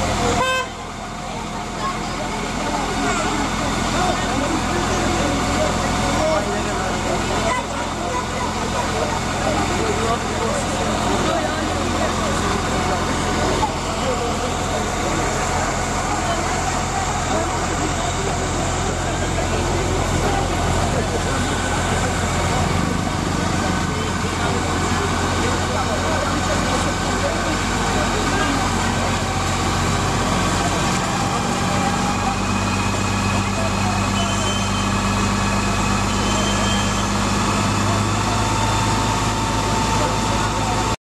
Hey,